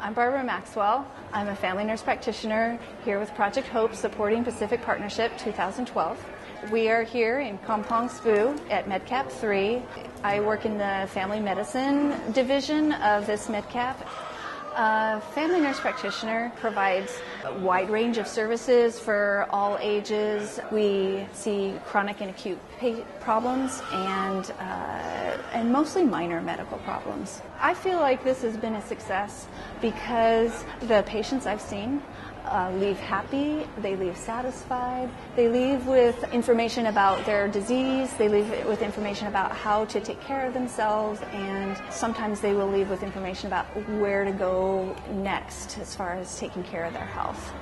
I'm Barbara Maxwell. I'm a family nurse practitioner here with Project Hope supporting Pacific Partnership 2012. We are here in Kampong Speu at MedCap 3. I work in the family medicine division of this MedCap. A family nurse practitioner provides a wide range of services for all ages. We see chronic and acute problems and, uh, and mostly minor medical problems. I feel like this has been a success because the patients I've seen uh, leave happy, they leave satisfied, they leave with information about their disease, they leave with information about how to take care of themselves, and sometimes they will leave with information about where to go next as far as taking care of their health.